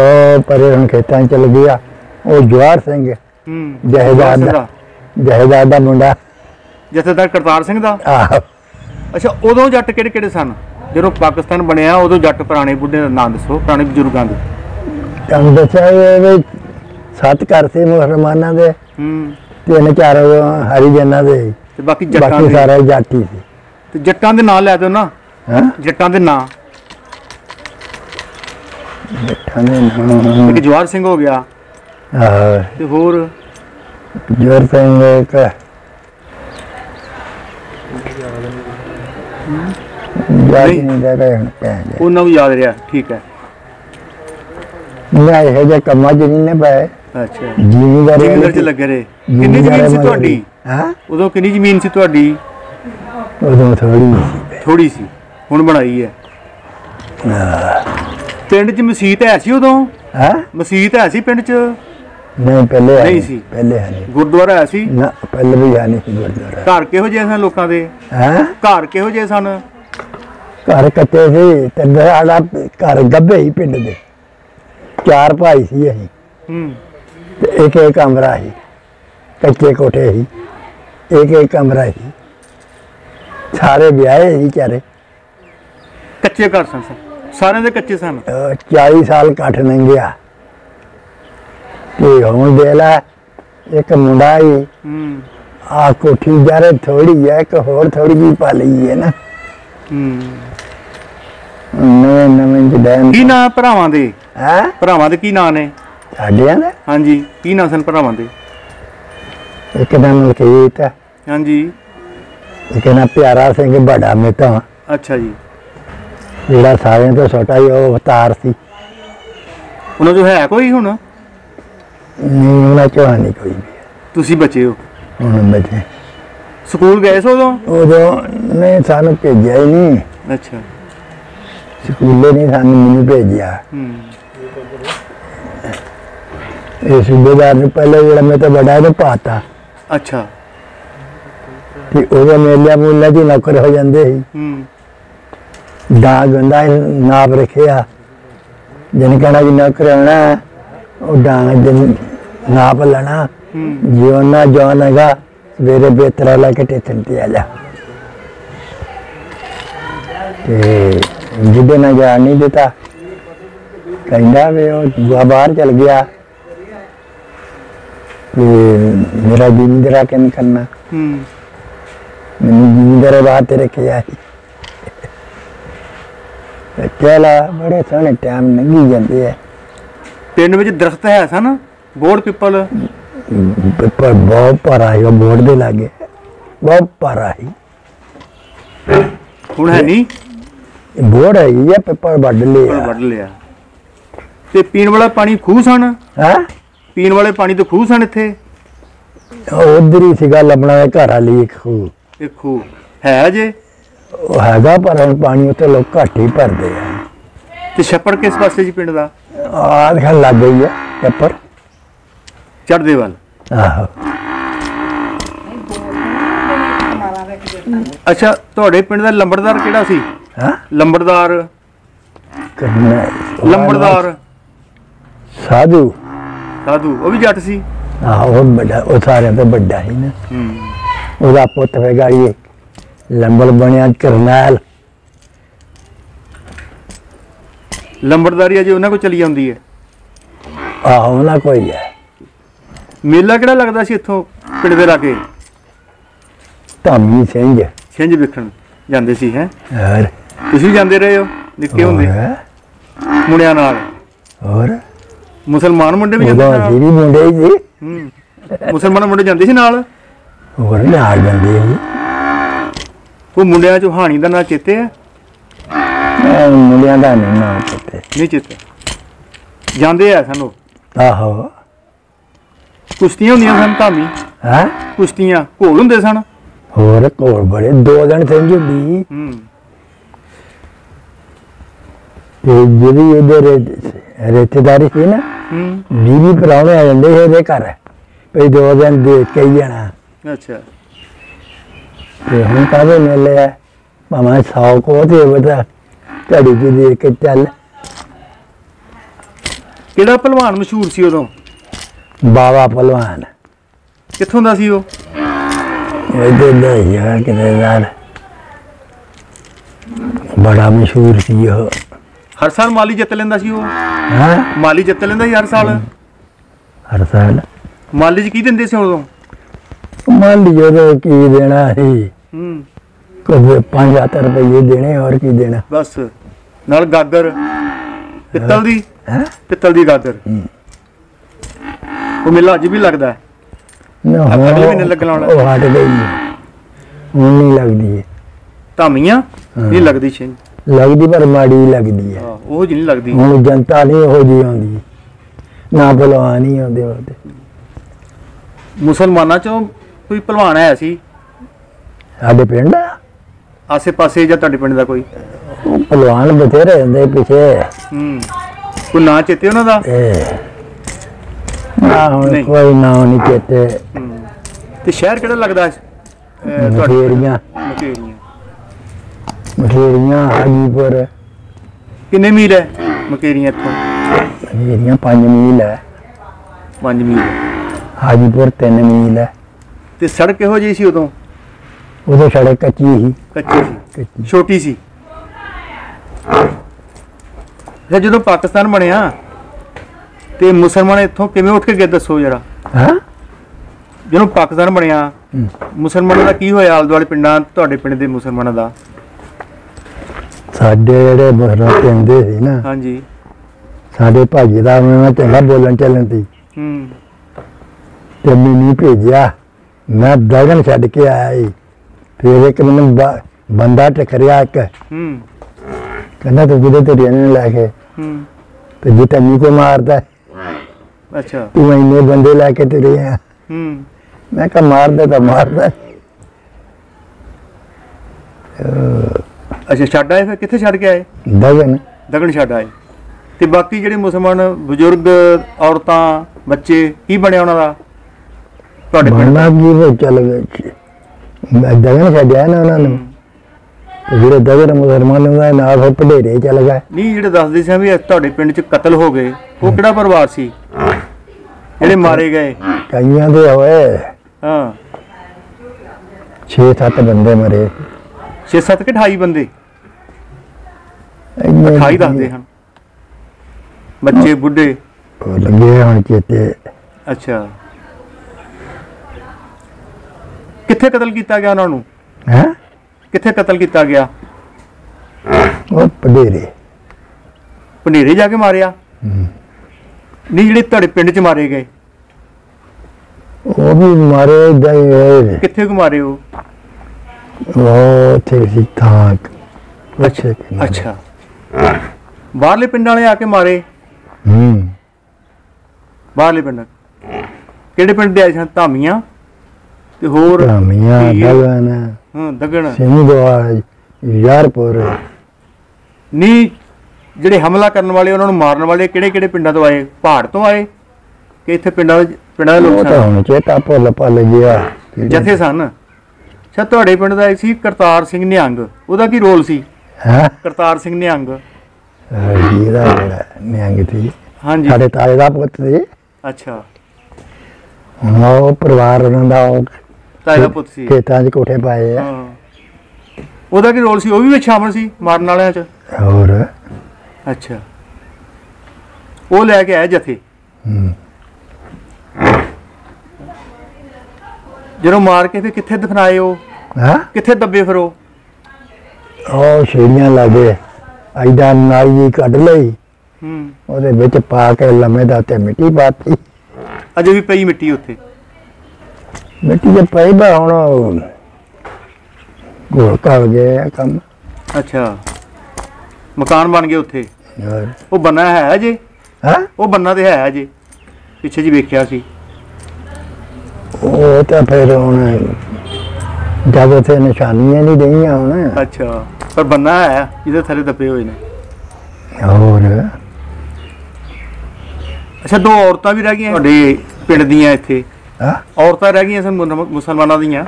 ਪਰੇ ਹੁਣ ਖੇਤਾਂ 'ਚ ਚਲ ਗਿਆ ਉਹ ਜਵਾਰ ਸਿੰਘ
ਹੂੰ
ਜਹੇਦਾਰ ਦਾ ਦਾ ਮੁੰਡਾ।
ਜਥੇਦਾਰ ਕਰਤਾਰ ਸਿੰਘ ਦਾ।
ਆਹੋ।
ਅੱਛਾ ਉਦੋਂ ਜੱਟ ਕਿਹੜੇ ਕਿਹੜੇ ਸਨ? ਜਦੋਂ ਪਾਕਿਸਤਾਨ ਬਣਿਆ ਉਦੋਂ ਜੱਟ ਪੁਰਾਣੇ ਬੁੱਢੇ ਦਾ ਨਾਂ ਦੱਸੋ ਪੁਰਾਣੇ ਬਜ਼ੁਰਗਾਂ ਦੇ।
ਤੁਹਾਨੂੰ ਦੱਸਿਆ ਇਹ ਵੀ ਸੱਤ ਘਰ ਸੀ ਮੁਸਲਮਾਨਾਂ ਦੇ
ਹੂੰ।
ਤਿੰਨ ਚਾਰ ਹਰੀਜਨਾਂ ਦੇ।
ਤੇ ਬਾਕੀ ਜੱਟਾਂ
ਬਾਕੀ
ਦੇ।
ਸਾਰੇ ਜਾਤੀ ਸੀ।
ਤੇ ਜੱਟਾਂ ਦੇ ਨਾਂ ਲੈ ਦਿਓ ਨਾ।
ਹਾਂ?
ਜੱਟਾਂ ਦੇ ਨਾਂ।
ਠਾਣੇ ਨਾ।
ਇੱਕ ਜਵਾਰ ਸਿੰਘ ਹੋ ਗਿਆ।
ਆਹ।
ਤੇ ਹੋਰ?
ਜੋਰ ਸਿੰਘ ਇੱਕ ਨਹੀਂ। ਦੇ ਰਹੇ ਹੁਣ ਕਹਿੰਦੇ
ਉਹਨਾਂ ਨੂੰ ਯਾਦ ਰਿਹਾ ਠੀਕ ਹੈ।
ਮੈਂ ਇਹ ਜੇ ਕੰਮਾਂ 'ਚ ਨਹੀਂ ਨੇ ਪਏ।
ਅੱਛਾ।
ਜ਼ਿਮੀਂਦਾਰੀ
ਜ਼ਿਮੀਂਦਾਰ ਚ ਲੱਗੇ ਰਹੇ। ਕਿੰਨੀ ਜ਼ਮੀਨ ਸੀ ਤੁਹਾਡੀ?
ਹਾਂ?
ਉਦੋਂ ਕਿੰਨੀ ਜ਼ਮੀਨ ਸੀ ਤੁਹਾਡੀ?
ਉਦੋਂ ਥੋੜੀ
ਥੋੜੀ ਸੀ। ਹੁਣ ਬਣਾਈ ਹੈ। ਪਿੰਡ 'ਚ ਮਸਜਿਦ ਹੈ ਸੀ ਉਦੋਂ?
ਹਾਂ?
ਮਸਜਿਦ ਹੈ ਸੀ ਪਿੰਡ 'ਚ?
ਨਹੀਂ ਪਹਿਲੇ ਹੈ
ਨਹੀਂ ਸੀ।
ਪਹਿਲੇ ਹੈ ਨਹੀਂ
ਗੁਰਦੁਆਰਾ ਹੈ ਸੀ?
ਨਾ ਪਹਿਲੇ ਵੀ ਹੈ ਨਹੀਂ ਸੀ ਗੁਰਦੁਆਰਾ।
ਘਰ ਕਿਹੋ ਜਿਹੇ ਸਨ ਲੋਕਾਂ ਦੇ?
ਹਾਂ?
ਘਰ ਕਿਹੋ ਜਿਹੇ ਸਨ?
ਘਰ ਕੱਚੇ ਸੀ ਤੇ ਸਾਡਾ ਘਰ ਗੱਭੇ ਹੀ ਪਿੰਡ ਦੇ। ਚਾਰ ਭਾਈ ਸੀ ਅਸੀਂ।
ਹੂੰ।
ਤੇ ਇੱਕ ਇੱਕ ਕਮਰਾ ਸੀ। ਕੱਚੇ ਕੋਠੇ ਸੀ। ਇੱਕ ਇੱਕ ਕਮਰਾ ਸੀ। ਸਾਰੇ ਵਿਆਹੇ ਸੀ ਚਾਰੇ
ਕੱਚੇ ਘਰ ਸਨ ਸਾਰਿਆਂ ਦੇ ਕੱਚੇ ਸਨ?
ਅਹ 40 ਸਾਲ ਕੱਠ ਲੰਘਿਆ। ਤੇ ਹੁਣ ਦੇ ਲੈ ਇੱਕ ਮੁੰਡਾ ਹੀ
ਹੂੰ।
ਆ ਕੋਠੀ ਜਾਰੇ ਥੋੜੀ ਹੈ ਇੱਕ ਹੋਰ ਥੋੜੀ ਜਿਹੀ ਪਾ ਲਈ ਹੈ ਨਾ।
ਹੂੰ।
ਨਵੇਂ ਨਵੇਂ ਜਡੈਨ
ਕੀ ਨਾਂ ਭਰਾਵਾਂ ਦੇ?
ਹੈ?
ਭਰਾਵਾਂ ਦੇ ਕੀ ਨਾਂ ਨੇ?
ਸਾਡਿਆਂ ਦਾ
ਹਾਂਜੀ ਕੀ ਨਾਂ ਸਨ ਭਰਾਵਾਂ ਦੇ?
ਇੱਕ ਦਾ ਮਲਕੀਤ ਹੈ,
ਹਾਂਜੀ।
ਇੱਕ ਦਾ ਪਿਆਰਾ ਸਿੰਘ ਬੜਾ ਮੇਤਾ
ਅੱਛਾ ਜੀ।
ਜਿਹੜਾ ਸਾਰਿਆਂ ਤੋਂ ਛੋਟਾ ਹੀ ਉਹ ਅਵਤਾਰ ਸੀ।
ਉਹਨਾਂ ਜੋ ਹੈ ਕੋਈ ਹੁਣ?
ਨਹੀਂ ਉਹਨਾਂ ਚੋਂ ਨਹੀਂ ਕੋਈ ਵੀ।
ਤੁਸੀਂ ਬਚੇ ਹੋ।
ਹੁਣ ਬੱਚੇ।
ਸਕੂਲ ਗਏ ਸੋ ਉਦੋਂ?
ਉਦੋਂ ਨੇ ਸਾਨੂੰ ਭੇਜਿਆ ਹੀ ਨਹੀਂ।
ਅੱਛਾ।
ਸਕੂਲੇ ਨਹੀਂ ਸਾਨੂੰ ਮੈਨੂੰ ਭੇਜਿਆ।
ਹੂੰ।
ਇਹ ਸੂਬੇਦਾਰ ਨੂੰ ਪਹਿਲੇ ਜਿਹੜਾ ਮੈਂ ਤਾਂ ਵੱਡਾ ਇਹਨੂੰ ਪਾਤਾ।
ਅੱਛਾ।
ਤੇ ਉਹਦੇ ਮੇਲਿਆ ਮੁੱਲਾ ਦੀ ਨੌਕਰ ਹੋ ਜਾਂਦੇ ਸੀ।
ਹੂੰ।
ਡਾਂਗ ਹੁੰਦਾ ਨਾਪ ਰੱਖਿਆ। ਜਨ ਕਹਿਣਾ ਕਿ ਨੌਕਰ ਆਉਣਾ ਉਹ ਡਾਂਗ ਦੇ ਨਾਪ ਲੈਣਾ
ਹੂੰ
ਜਿਉਂ ਨਾ ਜੋਨ ਹੈਗਾ ਸਵੇਰੇ ਬੇਤਰਾ ਲਾ ਕੇ ਟੇਚਣ ਤੇ ਆ ਜਾ ਤੇ ਜਿੱਦੇ ਨਾ ਜਾ ਨਹੀਂ ਦਿੱਤਾ ਕਹਿੰਦਾ ਵੀ ਉਹ ਦੂਆ ਬਾਹਰ ਚਲ ਗਿਆ ਤੇ ਮੇਰਾ ਜ਼ਿੰਦਰਾ
ਪਿੰਡ ਵਿੱਚ ਦਰਖਤ ਹੈ ਸਨ ਬੋੜ ਪਿੱਪਲ?
ਪਰ ਬਹੁਤ ਭਾਰਾ ਉਹ ਬੋਰਡ ਦੇ ਲਾਗੇ। ਬਹੁਤ ਭਾਰਾ ਸੀ।
ਹੁਣ ਹੈ ਨਹੀਂ?
ਬੋਰਡ ਹੈਗੀ ਆ ਪੇਪਰ ਵੱਢ ਲਿਆ
ਵੱਢ ਲਿਆ ਤੇ ਪੀਣ ਵਾਲਾ ਪਾਣੀ ਖੂਹ ਸਨ?
ਹਾਂ?
ਪੀਣ ਵਾਲੇ ਪਾਣੀ ਤੋਂ ਖੂਹ ਸਨ ਇੱਥੇ?
ਉਧਰ ਹੀ ਸੀਗਾ ਲੱਭਣਾ ਦੇ ਘਰ ਵਾਲੀ ਇੱਕ ਖੂਹ।
ਇਹ ਖੂਹ। ਹੈ ਜੇ
ਉਹ ਹੈਗਾ ਪਰ ਹੁਣ ਪਾਣੀ ਉੱਤੇ ਲੋਕ ਘੱਟ ਹੀ ਭਰਦੇ ਆ।
ਤੇ ਛੱਪੜ ਕਿਸ ਪਾਸੇ ਜੀ ਪਿੰਡ ਦਾ?
ਆਹ ਦੇਖ ਲੱਗ ਗਈ ਆ ਪੇਪਰ।
ਚੜਦੇ ਵੱਲ।
ਆਹੋ।
ਅੱਛਾ ਤੁਹਾਡੇ ਪਿੰਡ ਦਾ ਲੰਬੜਦਾਰ ਕਿਹੜਾ ਸੀ?
ਹਾਂ?
ਲੰਬੜਦਾਰ।
ਕਰਨਾ
ਲੰਬੜਦਾਰ।
ਸਾਧੂ।
ਸਾਧੂ ਉਹ ਵੀ ਜੱਟ ਸੀ?
ਆਹੋ ਉਹ ਵੱਡਾ ਉਹ ਸਾਰਿਆਂ ਤੋਂ ਵੱਡਾ ਸੀ ਨਾ।
ਹੂੰ।
ਉਹਦਾ ਪੁੱਤ ਫੇ ਗਾੜੀ ਲੰਬੜ ਬਣਿਆ ਕਰਨੈਲ।
ਲੰਬੜਦਾਰੀ ਅਜੇ ਉਹਨਾਂ ਕੋਲ ਚਲੀ ਜਾਂਦੀ ਹੈ।
ਆਹੋ ਨਾ ਕੋਈ ਹੈ
ਮੇਲਾ ਕਿਹੜਾ ਲੱਗਦਾ ਸੀ ਇੱਥੋਂ ਪਿੰਡ ਦੇ ਲਾਗੇ?
ਧਾਮੀ ਸਿੰਘ।
ਛਿੰਝ ਵੇਖਣ ਜਾਂਦੇ ਸੀ ਹੈ?
ਹੋਰ।
ਤੁਸੀਂ ਜਾਂਦੇ ਰਹੇ ਹੋ ਨਿੱਕੇ ਹੁੰਦੇ। ਮੁੰਡਿਆਂ ਨਾਲ।
ਹੋਰ।
ਮੁਸਲਮਾਨ ਮੁੰਡੇ ਵੀ ਜਾਂਦੇ
ਅਸੀਂ ਵੀ ਮੁੰਡੇ ਸੀ।
ਹੂੰ। ਮੁਸਲਮਾਨ ਮੁੰਡੇ ਜਾਂਦੇ ਸੀ ਨਾਲ?
ਹੋਰ ਨਾਲ ਜਾਂਦੇ ਸੀ।
ਉਹ ਮੁੰਡਿਆਂ ਚੋਂ ਹਾਣੀ ਦਾ ਨਾਂ ਚੇਤੇ ਹੈ
ਇਹ ਮੁੰਡਿਆਂ ਦਾ ਨਹੀਂ ਨਾ ਪਤੇ।
ਨਹੀਂ ਚੇਤੇ ਜਾਂਦੇ ਆ ਸਾਨੂੰ।
ਆਹੋ।
ਕੁਸ਼ਤੀਆਂ ਹੁੰਦੀਆਂ ਸਨ ਧਾਮੀ
ਹਾਂ?
ਕੁਸ਼ਤੀਆਂ ਘੋਲ ਹੁੰਦੇ ਸਨ।
ਹੋਰ ਕੋਲ ਬੜੇ ਦੋ ਦਿਨ ਸਿੰਘ ਹੁੰਦੀ।
ਹੂੰ।
ਤੇ ਜਿਹੜੀ ਇਹਦੇ ਰਿਸ਼ਤੇਦਾਰੀ ਸੀ ਨਾ
ਹੂੰ।
ਬੀਬੀ ਪਰਾਉਣੇ ਆ ਜਾਂਦੇ ਸੀ ਇਹਦੇ ਘਰ। ਭਈ ਦੋ ਦਿਨ ਦੇ ਕੇ ਹੀ ਜਾਣਾ।
ਅੱਛਾ।
ਤੇ ਹੁਣ ਕਾਹਦੇ ਮੇਲੇ ਆ? ਭਾਵੇਂ ਸੌ ਕੋ ਤੇ ਬਤਾ ਘੜੀ ਚ ਦੇ ਕੇ ਚੱਲ।
ਕਿਹੜਾ ਪਹਿਲਵਾਨ ਮਸ਼ਹੂਰ ਸੀ ਉਦੋਂ?
ਬਾਬਾ ਪਹਿਲਵਾਨ।
ਕਿੱਥੋਂ ਦਾ ਸੀ ਉਹ?
ਇਹਦੇ ਦਾ ਯਾਰ ਕਿਤੇ ਨਾਲ। ਬੜਾ ਮਸ਼ਹੂਰ ਸੀ ਉਹ।
ਹਰ ਸਾਲ ਮਾਲੀ ਜਿੱਤ ਲੈਂਦਾ ਸੀ ਉਹ?
ਹਾਂ?
ਮਾਲੀ ਜਿੱਤ ਲੈਂਦਾ ਸੀ ਹਰ ਸਾਲ?
ਹਰ ਸਾਲ।
ਮਾਲੀ ਚ ਕੀ ਦਿੰਦੇ ਸੀ ਉਦੋਂ?
ਲਿਓ ਤੇ ਕੀ ਦੇਣਾ ਸੀ?
ਹੂੰ।
ਕੋਈ 5000 ਰੁਪਏ ਦੇਣੇ ਹੋਰ ਕੀ ਦੇਣਾ?
ਬਸ। ਨਾਲ ਗਾਗਰ। ਪਿੱਤਲ ਦੀ।
ਹੈ?
ਪਿੱਤਲ ਦੀ ਗਾਗਰ। ਉਹ ਮੇਲਾ ਅੱਜ ਵੀ ਲੱਗਦਾ। ਹੈ
ਨਾ
ਅਗਲੇ ਮਹੀਨੇ ਲੱਗਣ ਵਾਲਾ।
ਉਹ ਹਟ ਗਈ। ਹੁਣ ਨਹੀਂ ਲੱਗਦੀ ਹੈ।
ਧਾਮੀਆਂ? ਨਹੀਂ ਲੱਗਦੀ ਛਿੰਝ
ਲੱਗਦੀ ਪਰ ਮਾੜੀ ਲੱਗਦੀ ਹੈ।
ਉਹ ਜਿਹੀ ਨਹੀਂ ਲੱਗਦੀ।
ਹੁਣ ਜਨਤਾ ਨਹੀਂ ਉਹੋ ਜਿਹੀ ਆਉਂਦੀ। ਨਾ ਭਲਵਾਨ ਹੀ ਆਉਂਦੇ ਉਹਦੇ
ਮੁਸਲਮਾਨਾਂ ਚੋਂ ਕੋਈ ਪਹਿਲਵਾਨ ਆਇਆ ਸੀ?
ਸਾਡੇ ਪਿੰਡ
ਆਸੇ-ਪਾਸੇ ਜਾਂ ਤੁਹਾਡੇ ਪਿੰਡ ਦਾ ਕੋਈ?
ਉਹ ਭਲਵਾਨ ਬਥੇਰੇ ਹੁੰਦੇ ਪਿੱਛੇ।
ਹੂੰ। ਕੋਈ ਨਾਂ ਚੇਤੇ ਉਹਨਾਂ ਦਾ?
ਨਾ ਹੁਣ
ਨਹੀਂ।
ਕੋਈ ਨਾ ਨਹੀਂ ਚੇਤੇ।
ਹੂੰ। ਤੇ ਸ਼ਹਿਰ ਕਿਹੜਾ ਲੱਗਦਾ? ਅਹ, ਤੁਹਾਡੇ
ਮਠੇਰੀਆਂ
ਮਕੇਰੀਆਂ
ਮਠੇਰੀਆਂ। ਹਾਜੀਪੁਰ।
ਕਿੰਨੇ ਮੀਲ ਹੈ ਮਕੇਰੀਆਂ ਇੱਥੋਂ?
ਮਠੇਰੀਆਂ 5 ਮੀਲ ਹੈ।
5 ਮੀਲ।
ਹਾਜੀਪੁਰ 3 ਮੀਲ ਹੈ।
ਤੇ ਸੜਕ ਕਿਹੋ ਜਿਹੀ ਸੀ ਉਦੋਂ?
ਉਦੋਂ ਸੜਕ ਕੱਚੀ ਸੀ।
ਕੱਚੀ ਸੀ।
ਕੱਚੀ।
ਛੋਟੀ ਸੀ। ਫਿਰ ਜਦੋਂ ਪਾਕਿਸਤਾਨ ਬਣਿਆ ਤੇ ਮੁਸਲਮਾਨ ਇੱਥੋਂ ਕਿਵੇਂ ਉੱਠ ਕੇ ਗਏ ਦੱਸੋ ਜਰਾ?
ਹਾਂ?
ਜਦੋਂ ਪਾਕਿਸਤਾਨ ਬਣਿਆ। ਮੁਸਲਮਾਨਾਂ ਦਾ ਕੀ ਹੋਇਆ ਆਲੇ ਦੁਆਲੇ ਪਿੰਡਾਂ ਤੁਹਾਡੇ ਪਿੰਡ ਦੇ ਮੁਸਲਮਾਨਾਂ ਦਾ?
ਸਾਡੇ ਜਿਹੜੇ ਬਹਰਾ ਪਿੰਦੇ ਸੀ ਨਾ
ਹਾਂਜੀ।
ਸਾਡੇ ਭਾਜੀ ਦਾ ਮੈਂ ਚੰਗਾ ਬੋਲਣ ਚੱਲਣ ਸੀ
ਹੂੰ।
ਤੇ ਮੈਨੂੰ ਭੇਜਿਆ। ਮੈਂ ਦਗਨ ਛੱਡ ਕੇ ਆਇਆ ਸੀ ਫਿਰ ਇੱਕ ਮੈਨੂੰ ਬੰਦਾ ਟਕਰਿਆ ਇੱਕ।
ਹੂੰ।
ਕਹਿੰਦਾ ਤੂੰ ਕਿਤੇ ਤੇਰੀ ਨੂੰ ਲੈ ਕੇ।
ਹੂੰ।
ਤੇ ਜੇ ਤੈਨੂੰ ਕੋ ਮਾਰਦਾ
ਅੱਛਾ।
ਤੂੰ ਇੰਨੇ ਬੰਦੇ ਲੈ ਕੇ ਤੁਰੇ ਆ।
ਹੂੰ।
ਮੈਂ ਕਿਹਾ ਮਾਰਦਾ ਤਾਂ ਮਾਰਦਾ।
ਅੱਛਾ ਛੱਡ ਆਏ ਫਿਰ? ਕਿੱਥੇ ਛੱਡ ਕੇ ਆਏ?
ਦਗਨ।
ਦਗਣ ਛੱਡ ਆਏ। ਤੇ ਬਾਕੀ ਜਿਹੜੇ ਮੁਸਲਮਾਨ ਬਜ਼ੁਰਗ ਔਰਤਾਂ ਬੱਚੇ ਕੀ ਬਣਿਆ ਉਹਨਾਂ ਦਾ? ਤੁਹਾਡੇ ਪਿੰਡ
ਬਣਨਾ ਕੀ ਚੱਲ ਗਏ ਮੈਂ ਦਗਨ ਛੱਡਿਆ ਨਾ ਉਹਨਾਂ ਨੂੰ ਤੇ ਜਿਹੜੇ ਦਗਨ ਮੁਸਲਮਾਨ ਉਹਨਾਂ ਦੇ ਨਾਲ ਫਿਰ ਭਡੇਰੇ ਚੱਲ ਗਏ
ਨਹੀਂ ਜਿਹੜੇ ਦੱਸਦੇ ਸੀ ਵੀ ਤੁਹਾਡੇ ਪਿੰਡ 'ਚ ਕਤਲ ਹੋ ਗਏ ਉਹ ਕਿਹੜਾ ਪਰਿਵਾਰ ਸੀ ਜਿਹੜੇ ਮਾਰੇ ਗਏ
ਕਈਆਂ ਦੇ ਹੋਏ
ਹਾਂ
6-7 ਬੰਦੇ ਮਰੇ
6-7 ਕਿ 28 ਬੰਦੇ
ਇੰਨੇ
28 ਦੱਸਦੇ ਹਨ ਬੱਚੇ ਬੁੱਢੇ
ਉਹ ਲੱਗੇ ਹੁਣ ਚੇਤੇ
ਅੱਛਾ ਕਿੱਥੇ ਕਤਲ ਕੀਤਾ ਗਿਆ ਉਹਨਾਂ ਨੂੰ?
ਹੈ?
ਕਿੱਥੇ ਕਤਲ ਕੀਤਾ ਗਿਆ?
ਉਹ
ਪੰਡੇਰੇ ਜਾ ਕੇ ਮਾਰਿਆ? ਨਹੀਂ ਜਿਹੜੇ ਤੁਹਾਡੇ ਪਿੰਡ 'ਚ ਮਾਰੇ ਗਏ।
ਉਹ ਵੀ ਮਾਰੇ ਹੋਏ?
ਕਿੱਥੇ ਕੁ ਮਾਰੇ ਉਹ?
ਉਹ ਉੱਥੇ ਸੀ ਥਾਂ ਅੱਛਾ
ਅੱਛਾ। ਬਾਹਰਲੇ ਪਿੰਡਾਂ ਵਾਲੇ ਆ ਕੇ ਮਾਰੇ?
ਹੂੰ।
ਬਾਹਰਲੇ ਪਿੰਡ। ਕਿਹੜੇ ਪਿੰਡ ਦੇ ਆਏ ਸਨ ਧਾਮੀਆਂ? ਤੇ ਹੋਰ ਹੀਰ,
ਦਗਨ
ਹਾਂ ਦਗਣ
ਸਿੰਘਦਵਾਰ ਯਾਰਪੁਰ।
ਨਹੀਂ ਜਿਹੜੇ ਹਮਲਾ ਕਰਨ ਵਾਲੇ ਉਹਨਾਂ ਨੂੰ ਮਾਰਨ ਵਾਲੇ ਕਿਹੜੇ ਕਿਹੜੇ ਪਿੰਡਾਂ ਤੋਂ ਆਏ? ਪਹਾੜ ਤੋਂ ਆਏ ਕਿ ਇੱਥੇ ਪਿੰਡਾਂ ਦੇ ਪਿੰਡਾਂ ਦੇ ਲੋਕ ਸਨ?
ਹੁਣ ਚੇਤਾ ਭੁੱਲ ਭੱਲ ਗਿਆ।
ਜਥੇ ਸਨ। ਅੱਛਾ ਤੁਹਾਡੇ ਪਿੰਡ ਦਾ ਸੀ ਕਰਤਾਰ ਸਿੰਘ ਨਿਹੰਗ। ਉਹਦਾ ਕੀ ਰੋਲ ਸੀ?
ਹਾਂ?
ਕਰਤਾਰ ਸਿੰਘ ਨਿਹੰਗ।
ਜੀਰਾ ਨਿਹੰਗ ਸੀ।
ਹਾਂਜੀ।
ਸਾਡੇ ਤਾਏ ਦਾ ਪੁੱਤ ਸੀ।
ਅੱਛਾ।
ਉਹ ਪਰਿਵਾਰ ਉਹਨਾਂ ਦਾ ਉਹ
ਤਾਏ ਦਾ ਪੁੱਤ ਸੀ।
ਖੇਤਾਂ 'ਚ ਕੋਠੇ ਪਾਏ ਆ।
ਹਾਂ। ਉਹਦਾ ਕੀ ਰੋਲ ਸੀ? ਉਹ ਵੀ ਵਿੱਚ ਸ਼ਾਮਲ ਸੀ ਮਾਰਨ ਵਾਲਿਆਂ 'ਚ?
ਹੋਰ?
ਅੱਛਾ। ਉਹ ਲੈ ਕੇ ਆਇਆ ਜਥੇ।
ਹੂੰ।
ਜਦੋਂ ਮਾਰ ਕੇ ਫਿਰ ਕਿੱਥੇ ਦਫਨਾਏ ਉਹ?
ਹਾਂ?
ਕਿੱਥੇ ਦੱਬੇ ਫਿਰ ਉਹ?
ਉਹ ਛੇੜੀਆਂ ਲਾਗੇ ਐਡਾ ਨਾਈ ਜੀ ਕੱਢ ਲਈ।
ਹੂੰ।
ਉਹਦੇ ਵਿੱਚ ਪਾ ਕੇ ਲੰਮੇ ਦਾ ਤੇ ਮਿੱਟੀ ਪਾਤੀ।
ਅਜੇ ਵੀ ਪਈ ਮਿੱਟੀ ਉੱਥੇ।
ਮਿੱਟੀ ਦੇ ਪਈ ਬਾ ਹੁਣ ਗੋਲ ਕਰ ਗਿਆ ਕੰਮ।
ਅੱਛਾ। ਮਕਾਨ ਬਣ ਗਏ ਉੱਥੇ?
ਹੋਰ
ਉਹ ਬੰਨਾ ਹੈ ਅਜੇ
ਹਾਂ?
ਉਹ ਬੰਨਾ ਤੇ ਹੈ ਅਜੇ ਪਿੱਛੇ ਜੀ ਵੇਖਿਆ ਸੀ।
ਉਹ ਤਾਂ ਫਿਰ ਹੁਣ ਜਦ ਉਥੇ ਨਿਸ਼ਾਨੀਆਂ ਨਹੀਂ ਦਈਆਂ ਹੁਣ।
ਅੱਛਾ। ਪਰ ਬੰਨਾ ਹੈ ਜਿਹਦੇ ਥੱਲੇ ਦੱਬੇ ਹੋਏ ਨੇ।
ਹੋਰ?
ਅੱਛਾ ਦੋ ਔਰਤਾਂ ਵੀ ਰਹਿ ਗਈਆਂ। ਤੁਹਾਡੇ ਪਿੰਡ ਦੀਆਂ ਇੱਥੇ?
ਹਾਂ?
ਔਰਤਾਂ ਰਹਿ ਗਈਆਂ ਸਨ ਮੁਨ- ਮੁਸਲਮਾਨਾਂ ਦੀਆਂ।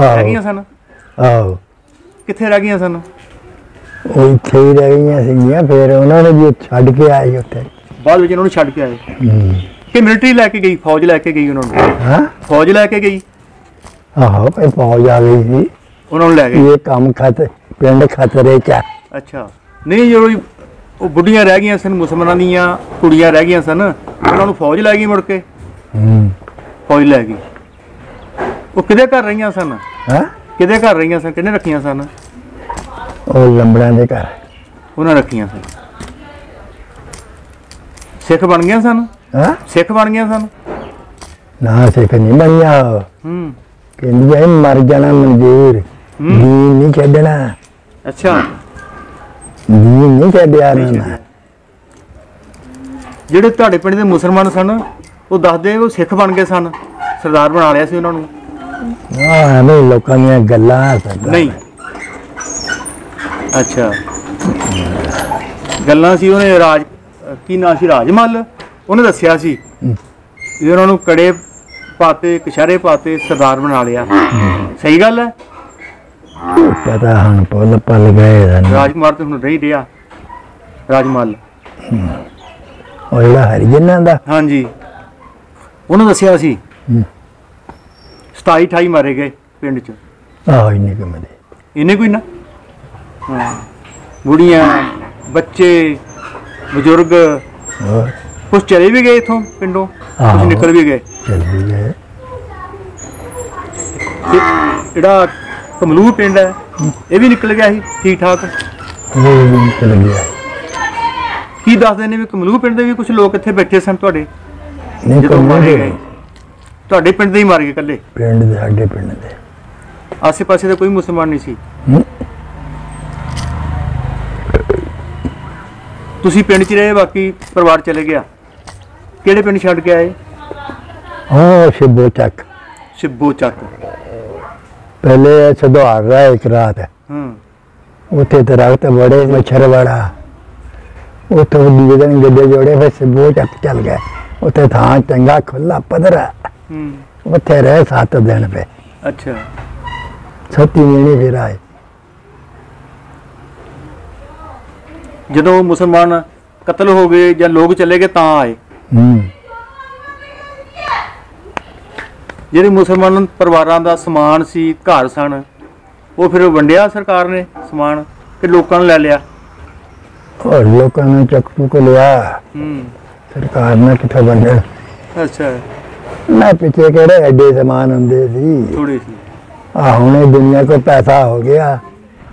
ਰਹਿ ਗਈਆਂ ਸਨ?
ਆਹੋ।
ਕਿੱਥੇ ਰਹਿ ਗਈਆਂ ਸਨ?
ਉਹ ਇੱਥੇ ਹੀ ਰਹਿ ਗਈਆਂ ਸੀਗੀਆਂ ਫਿਰ ਉਹਨਾਂ ਨੇ ਵੀ ਛੱਡ ਕੇ ਆਏ ਉੱਥੇ।
ਬਾਅਦ ਵਿੱਚ ਉਹਨਾਂ ਨੂੰ ਛੱਡ ਕੇ ਆਏ।
ਹੂੰ।
ਕਿ ਮਿਲਟਰੀ ਲੈ ਕੇ ਗਈ ਫੌਜ ਲੈ ਕੇ ਗਈ ਉਹਨਾਂ ਨੂੰ?
ਹਾਂ?
ਫੌਜ ਲੈ ਕੇ ਗਈ?
ਆਹੋ ਇਹ ਪਹੁੰਚ ਆ ਗਈ ਸੀ।
ਉਹਨਾਂ ਨੂੰ ਲੈ ਗਏ?
ਇਹ ਕੰਮ ਖਤ ਪਿੰਡ ਖਤਰੇ ਚ ਆ।
ਅੱਛਾ। ਨਹੀਂ ਜਦੋਂ ਹੀ ਉਹ ਬੁੱਢੀਆਂ ਰਹਿ ਗਈਆਂ ਸਨ ਮੁਸਲਮਾਨਾਂ ਦੀਆਂ ਕੁੜੀਆਂ ਰਹਿ ਗਈਆਂ ਸਨ ਉਹਨਾਂ ਨੂੰ ਫੌਜ ਲੈ ਗਈ ਮੁੜ ਕੇ?
ਹੂੰ।
ਫੌਜ ਲੈ ਗਈ। ਉਹ ਕਿਹਦੇ ਘਰ ਰਹੀਆਂ ਸਨ?
ਹਾਂ?
ਕਿਹਦੇ ਘਰ ਰਹੀਆਂ ਸਨ? ਕਿਹਨੇ ਰੱਖੀਆਂ ਸਨ?
ਉਹ ਲੰਬੜਾਂ ਦੇ ਘਰ।
ਉਹਨਾਂ ਰੱਖੀਆਂ ਸਨ। ਸਿੱਖ ਬਣ ਗਈਆਂ ਸਨ?
ਹਾਂ?
ਸਿੱਖ ਬਣ ਗਈਆਂ ਸਨ?
ਨਾ ਸਿੱਖ ਨਹੀਂ ਬਣਿਆ।
ਹੂੰ।
ਕਹਿੰਦੀ ਐ ਮਰ ਜਾਣਾ ਮਨਜ਼ੂਰ। ਦੀਨ ਨਹੀਂ ਛੱਡਣਾ।
ਅੱਛਾ।
ਦੀਨ ਨਹੀਂ ਛੱਡਿਆ ਨਾ।
ਜਿਹੜੇ ਤੁਹਾਡੇ ਪਿੰਡ ਦੇ ਮੁਸਲਮਾਨ ਸਨ ਉਹ ਦੱਸਦੇ ਉਹ ਸਿੱਖ ਬਣ ਗਏ ਸਨ। ਸਰਦਾਰ ਬਣਾ ਲਿਆ ਸੀ ਉਹਨਾਂ ਨੂੰ।
ਹਾਂ ਐਵੇਂ ਲੋਕਾਂ ਦੀਆਂ ਗੱਲਾਂ ਸਰਦਾਰ।
ਨਹੀਂ। ਅੱਛਾ। ਗੱਲਾਂ ਸੀ ਉਹਨੇ ਰਾਜ ਅਹ ਕੀ ਨਾਂ ਸੀ? ਰਾਜਮਲ? ਉਹਨੇ ਦੱਸਿਆ ਸੀ। ਵੀ ਉਹਨਾਂ ਨੂੰ ਕੜੇ ਪਾਤੇ ਕਸ਼ਹਿਰੇ ਪਾਤੇ ਸਰਦਾਰ ਬਣਾ ਲਿਆ। ਸਹੀ ਗੱਲ ਹੈ?
ਪਤਾ ਹੁਣ ਪੁੱਲ ਪਲ ਗਏ ਹਨ
ਰਾਜਕੁਮਾਰ ਤੇ ਹੁਣ ਨਹੀਂ ਰਿਹਾ। ਰਾਜਮਲ।
ਉਹ ਜਿਹੜਾ ਹਰੀਜਨਾਂ ਦਾ।
ਹਾਂਜੀ। ਉਹਨੂੰ ਦੱਸਿਆ ਸੀ।
ਹੂੰ।
27 28 ਮਾਰੇ ਗਏ ਪਿੰਡ 'ਚ।
ਆਹੋ ਇੰਨੇ ਕੰਮ ਦੇ
ਇਹਨੇ ਕੋਈ ਨਾ ਹਾਂ। ਬੁੜੀਆਂ ਬੱਚੇ ਬਜ਼ੁਰਗ ਕੁਝ ਚਲੇ ਵੀ ਗਏ ਇਥੋਂ ਪਿੰਡੋਂ? ਕੁਝ। ਨਿਕਲ ਵੀ ਗਏ?
ਚੱਲ ਵੀ ਗਏ।
ਜਿਹੜਾ ਕਮਲੂ ਪਿੰਡ ਹੈ ਇਹ ਵੀ ਨਿਕਲ ਗਿਆ ਸੀ ਠੀਕ ਠਾਕ
ਗਿਆ।
ਕੀ ਦੱਸਦੇ ਨੇ ਵੀ ਕਮਲੂ ਪਿੰਡ ਦੇ ਵੀ ਕੁਝ ਲੋਕ ਇੱਥੇ ਬੈਠੇ ਸਨ ਤੁਹਾਡੇ?
ਨਹੀਂ
ਜਦੋਂ
ਕੰਮ
ਮਾਰੇ
ਦੇ
ਗਏ। ਤੁਹਾਡੇ ਪਿੰਡ ਦੇ ਹੀ ਮਾਰ ਗਏ ਇਕੱਲੇ?
ਪਿੰਡ ਦੇ ਸਾਡੇ ਪਿੰਡ ਦੇ।
ਆਸੇ ਪਾਸੇ ਦਾ ਕੋਈ ਮੁਸਲਮਾਨ ਨਹੀਂ ਸੀ?
ਹੂੰ।
ਤੁਸੀਂ ਪਿੰਡ 'ਚ ਰਹੇ ਬਾਕੀ ਪਰਿਵਾਰ ਚਲੇ ਗਿਆ। ਕਿਹੜੇ ਪਿੰਡ ਛੱਡ ਕੇ ਆਏ?
ਉਹ ਸ਼ਿਬੋ ਚੱਕ।
ਸਿੱਬੋ ਚੱਕ।
ਪਹਿਲੇ ਸੁਧਾਰ ਰਿਹਾ ਇੱਕ ਰਾਤ।
ਹੂੰ।
ਉੱਥੇ ਦਰਖਤ ਬੜੇ ਮੱਛਰ ਬੜਾ ਉੱਥੇ ਦੂਜੇ ਦਿਨ ਗੱਡੇ ਜੋੜੇ ਫਿਰ ਸਿਬੋ ਚੱਕ ਚੱਲ ਗਏ ਉੱਥੇ ਥਾਂ ਚੰਗਾ ਖੁੱਲਾ ਪਧਰਾ
ਹੂੰ।
ਉੱਥੇ ਰਹੇ ਸੱਤ ਦਿਨ ਪਏ।
ਅੱਛਾ।
ਸੱਤੀ ਮਹੀਨੇ ਫਿਰ ਆਏ।
ਜਦੋਂ ਮੁਸਲਮਾਨ ਕਤਲ ਹੋ ਗਏ ਜਾਂ ਲੋਕ ਚਲੇ ਗਏ ਤਾਂ ਆਏ।
ਹੂੰ।
ਜਿਹੜੇ ਮੁਸਲਮਾਨ ਪਰਿਵਾਰਾਂ ਦਾ ਸਮਾਨ ਸੀ ਘਰ ਸਨ ਉਹ ਫਿਰ ਵੰਡਿਆ ਸਰਕਾਰ ਨੇ ਸਮਾਨ ਕਿ ਲੋਕਾਂ ਨੇ ਲੈ ਲਿਆ।
ਔਰ ਲੋਕਾਂ ਨੇ ਚੱਕ ਚੁੱਕ ਲਿਆ।
ਹੂੰ।
ਸਰਕਾਰ ਨੇ ਕਿੱਥੋਂ ਵੰਡਣ
ਅੱਛਾ।
ਨਾ ਪਿੱਛੇ ਕਿਹੜੇ ਐਡੇ ਸਮਾਨ ਹੁੰਦੇ ਸੀ?
ਥੋੜੀ ਸੀ।
ਆ ਹੁਣ ਇਹ ਦੁਨੀਆ ਕੋ ਪੈਸਾ ਹੋ ਗਿਆ।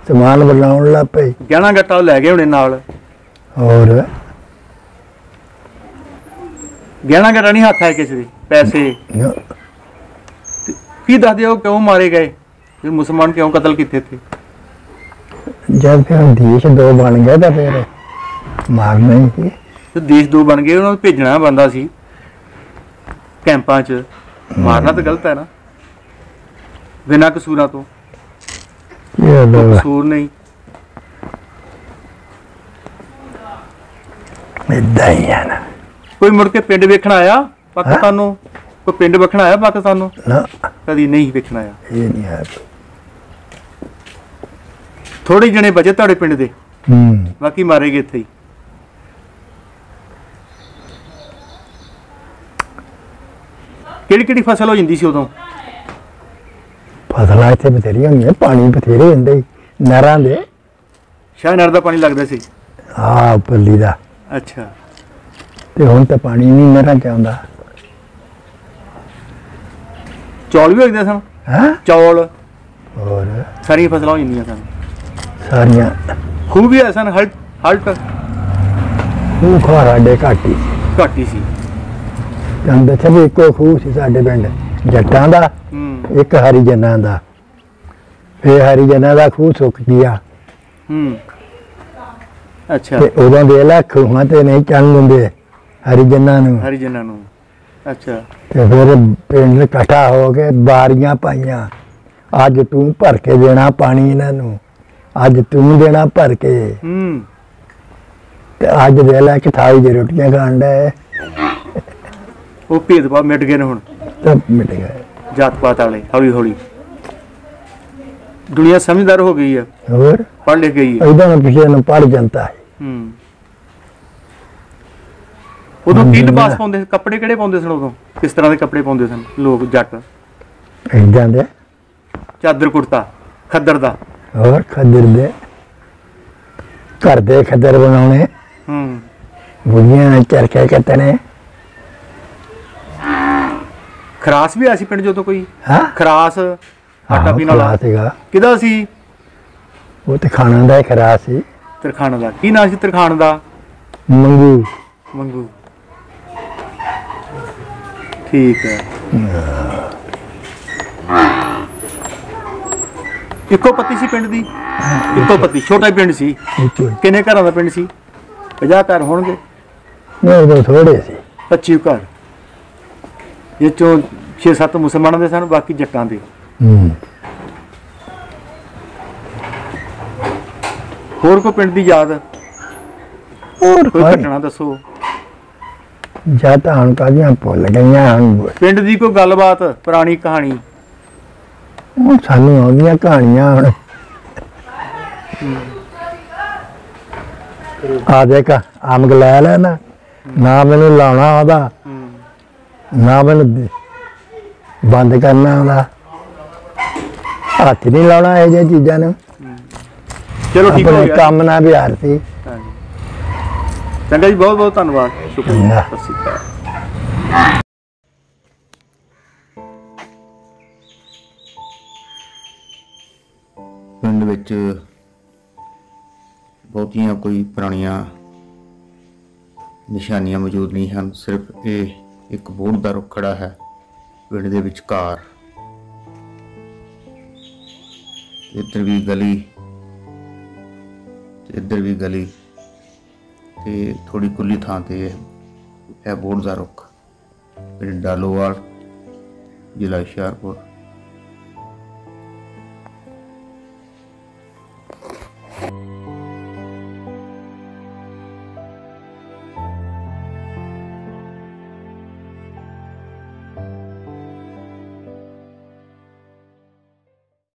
ਸਮਾਨ ਬਣਾਉਣ ਲੱਗ ਪਈ
ਗਹਿਣਾ ਗੱਟਾ ਲੈ ਗਏ ਹੁਣੇ ਨਾਲ।
ਹੋਰ?
ਗਹਿਣਾ ਗੱਟਾ ਨਹੀਂ ਹੱਥ ਆਏ ਕਿਸੇ ਦੇ ਪੈਸੇ।
ਨ-
ਕੀ ਦੱਸਦੇ ਹੋ ਕਿਉਂ ਮਾਰੇ ਗਏ? ਇਹ ਮੁਸਲਮਾਨ ਕਿਉਂ ਕਤਲ ਕੀਤੇ ਥੇ
ਜਦ ਫਿਰ ਦੇਸ਼ ਦੋ ਬਣ ਗਏ ਤਾਂ ਫਿਰ ਮਾਰਨਾ ਹੀ ਸੀ।
ਤੇ ਦੇਸ਼ ਦੋ ਬਣ ਗਏ ਉਹਨਾਂ ਨੂੰ ਭੇਜਣਾ ਬੰਦਾ ਸੀ। ਕੈਂਪਾਂ 'ਚ। ਮਾਰਨਾ ਤਾਂ ਗਲਤ ਹੈ ਨਾ। ਬਿਨਾਂ ਕਸੂਰਾਂ ਤੋਂ।
ਇਹ
ਕਸੂਰ ਨਹੀਂ।
ਏਦਾਂ ਹੀ ਆ ਨਾ।
ਕੋਈ ਮੁੜ ਕੇ ਪਿੰਡ ਵੇਖਣ ਆਇਆ? ਪਾਕਿਸਤਾਨ ਨੂੰ? ਕੋਈ ਪਿੰਡ ਵੇਖਣ ਆਇਆ ਪਾਕਿਸਤਾਨ ਨੂੰ?
ਨਾ।
ਕਦੀ ਨਹੀਂ ਵੇਖਣ ਆਇਆ।
ਇਹ ਨਹੀਂ ਹੈ।
ਥੋੜੇ ਜਣੇ ਬਚੇ ਤੁਹਾਡੇ ਪਿੰਡ ਦੇ।
ਹੂੰ।
ਬਾਕੀ ਮਾਰੇ ਗਏ ਇੱਥੇ ਹੀ। ਕਿਹੜੀ ਕਿਹੜੀ ਫਸਲ ਹੋ ਜਾਂਦੀ ਸੀ ਉਦੋਂ?
ਫਸਲਾਂ ਇੱਥੇ ਬਥੇਰੀਆਂ ਹੁੰਦੀਆਂ ਪਾਣੀ ਬਥੇਰੇ ਹੁੰਦੇ ਸੀ ਨਹਿਰਾਂ ਦੇ।
ਸ਼ਾਹ ਨਹਿਰ ਦਾ ਪਾਣੀ ਲੱਗਦਾ ਸੀ।
ਆ ਉੱਪਰਲੀ ਦਾ।
ਅੱਛਾ।
ਤੇ ਹੁਣ ਤਾਂ ਪਾਣੀ ਨਹੀਂ ਨਹਿਰਾਂ ਚ ਆਉਂਦਾ
ਚੌਲ ਵੀ ਹੋ ਜਾਂਦੇ ਸਨ?
ਹੈ?
ਚੌਲ।
ਹੋਰ?
ਸਾਰੀਆਂ ਫਸਲਾਂ ਹੋ ਜਾਂਦੀਆਂ ਸਨ।
ਸਾਰੀਆਂ।
ਖੂਹ ਵੀ ਸਨ ਹਲਟ ਹਲਟ।
ਖੂਹ ਖਾਰ ਸਾਡੇ ਘੱਟ ਹੀ
ਘੱਟ ਹੀ ਸੀ।
ਤੁਹਾਨੂੰ ਦੱਸਿਆ ਵੀ ਇੱਕੋ ਖੂਹ ਸੀ ਸਾਡੇ ਪਿੰਡ ਜੱਟਾਂ ਦਾ
ਹੂੰ।
ਇੱਕ ਹਰੀਜਨਾਂ ਦਾ। ਫੇ ਹਰੀਜਨਾਂ ਦਾ ਖੂਹ ਸੁੱਕ ਗਿਆ।
ਹੂੰ। ਅੱਛਾ।
ਤੇ ਉਦੋਂ ਦੇ ਲਾ ਖੂਹਾਂ ਤੇ ਨਹੀਂ ਚੰਨ ਦਿੰਦੇ ਹਰੀਜਨਾਂ ਨੂੰ।
ਹਰੀ ਜਨਾਂ ਨੂੰ। ਅੱਛਾ।
ਤੇ ਫਿਰ ਪਿੰਡ ਇਕੱਠਾ ਹੋ ਕੇ ਬਾਰੀਆਂ ਪਾਈਆਂ। ਅੱਜ ਤੂੰ ਭਰ ਕੇ ਦੇਣਾ ਪਾਣੀ ਇਹਨਾਂ ਨੂੰ। ਅੱਜ ਤੂੰ ਦੇਣਾ ਭਰ ਕੇ।
ਹੂੰ।
ਤੇ ਅੱਜ ਦੇ ਲੈ ਕੇ ਥਾਈ ਦੇ ਰੋਟੀਆਂ ਖਾਣ ਦਾ
ਉਹ ਭੇਦਭਾਵ ਮਿਟ ਗਏ ਨੇ ਹੁਣ।
ਤਾਂ ਮਿਟ ਗਏ।
ਜਾਤ ਪਾਤ ਵਾਲੇ ਹੌਲੀ ਹੌਲੀ। ਦੁਨੀਆ ਸਮਝਦਾਰ ਹੋ ਗਈ ਹੈ
ਹੋਰ?
ਪੜ੍ਹ ਲਿਖ ਗਈ ਹੈ
ਇਦਾਂ ਪਿਛੇ ਨੂੰ ਪੜ ਜਾਂਦਾ ਹੈ।
ਹੂੰ। ਉਦੋਂ ਕੀ ਲਿਬਾਸ ਪਾਉਂਦੇ ਸੀ ਕੱਪੜੇ ਕਿਹੜੇ ਪਾਉਂਦੇ ਸਨ ਉਦੋਂ? ਕਿਸ ਤਰ੍ਹਾਂ ਦੇ ਕੱਪੜੇ ਪਾਉਂਦੇ ਸਨ ਲੋਕ ਜੱਟ?
ਇਦਾਂ ਦੇ?
ਚਾਦਰ ਕੁੜਤਾ ਖੱਦਰ ਦਾ।
ਹੋਰ ਖੱਦਰ ਦੇ। ਘਰ ਦੇ ਖੱਦਰ ਬਣਾਉਣੇ।
ਹੂੰ।
ਬੁਝੀਆਂ ਚਰਖੇ ਕੱਤਣੇ
ਖਰਾਸ ਵੀ ਆਇਆ ਸੀ ਪਿੰਡ ਜਦੋਂ ਕੋਈ?
ਹਾਂ?
ਖਰਾਸ ਆਟਾ ਪੀਣ ਵਾਲਾ।
ਸੀਗਾ।
ਕਿਹਦਾ ਸੀ?
ਉਹ ਤੇ ਖਾਣਾ ਦਾ ਹੀ ਖਰਾ ਸੀ।
ਤਰਖਾਣ ਦਾ। ਕੀ ਨਾਂ ਸੀ ਤਰਖਾਣ ਦਾ?
ਮੰਗੂ।
ਮੰਗੂ। ਠੀਕ ਹੈ। ਇੱਕੋ ਪੱਤੀ ਸੀ ਪਿੰਡ ਦੀ? ਇੱਕੋ ਪੱਤੀ ਛੋਟਾ ਹੀ ਪਿੰਡ ਸੀ। ਕਿੰਨੇ ਘਰਾਂ ਦਾ ਪਿੰਡ ਸੀ? 50 ਘਰ ਹੋਣਗੇ।
ਨਹੀਂ ਉਦੋਂ ਥੋੜੇ ਸੀ।
25 ਘਰ। ਇਹ ਚੋਂ 6-7 ਮੁਸਲਮਾਨਾਂ ਦੇ ਸਨ ਬਾਕੀ ਜੱਟਾਂ ਦੇ।
ਹੂੰ।
ਹੋਰ ਕੋਈ ਪਿੰਡ ਦੀ ਯਾਦ?
ਹੋਰ
ਕੋਈ ਘਟਨਾ ਦੱਸੋ?
ਜਾਂ ਤਾਂ ਹੁਣ ਕਾਹਦੀਆਂ ਭੁੱਲ ਗਈਆਂ ਹੁਣ
ਪਿੰਡ ਦੀ ਕੋਈ ਗੱਲਬਾਤ ਪੁਰਾਣੀ ਕਹਾਣੀ?
ਉਹ ਸਾਨੂੰ ਆਉਂਦੀਆਂ ਕਹਾਣੀਆਂ ਹੁਣ। ਆ ਦੇਖ ਆਮਗ ਲੈ ਲੈ ਨਾ। ਨਾ ਮੈਨੂੰ ਲਾਉਣਾ ਆਉਂਦਾ। ਨਾ ਮੈਨੂੰ ਬੰਦ ਕਰਨਾ ਆਉਂਦਾ। ਹੱਥ ਨਹੀਂ ਲਾਉਣਾ ਇਹ ਜਿਹੀਆਂ ਚੀਜ਼ਾਂ ਨੂੰ।
ਚਲੋ ਠੀਕ ਹੋ
ਆਪਣੇ
ਗਿਆ।
ਕੰਮ ਨਾਲ ਬਿਹਾਰ ਸੀ।
ਹਾਂਜੀ। ਚੰਗਾ ਜੀ ਬਹੁਤ ਬਹੁਤ ਧੰਨਵਾਦ। ਸ਼ੁਕਰੀਆ। ਸਤਿ ਸ਼੍ਰੀ ਅਕਾਲ।
ਪਿੰਡ ਵਿੱਚ ਬਹੁਤੀਆਂ ਕੋਈ ਪੁਰਾਣੀਆਂ ਨਿਸ਼ਾਨੀਆਂ ਮੌਜੂਦ ਨਹੀਂ ਹਨ। ਸਿਰਫ ਇਹ ਇੱਕ ਬੋਰਡ ਦਾ ਰੁੱਖ ਖੜਾ ਹੈ ਪਿੰਡ ਦੇ ਵਿਚਕਾਰ। ਇੱਧਰ ਵੀ ਗਲੀ ਇੱਧਰ ਵੀ ਗਲੀ, ਤੇ ਥੋੜੀ ਖੁੱਲੀ ਥਾਂ ਤੇ ਹੈ ਬੋਰਡ ਦਾ ਰੁੱਖ, ਪਿੰਡ ਡਾਲੋਵਾਲ, ਜ਼ਿਲ੍ਹਾ ਹੁਸ਼ਿਆਰਪੁਰ।